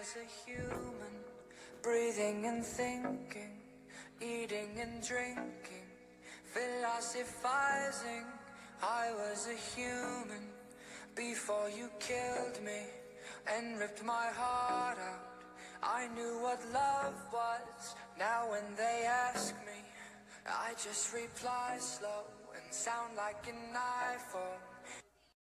as a human, breathing and thinking, eating and drinking, philosophizing. I was a human before you killed me and ripped my heart out. I knew what love was. Now when they ask me, I just reply slow and sound like an iPhone.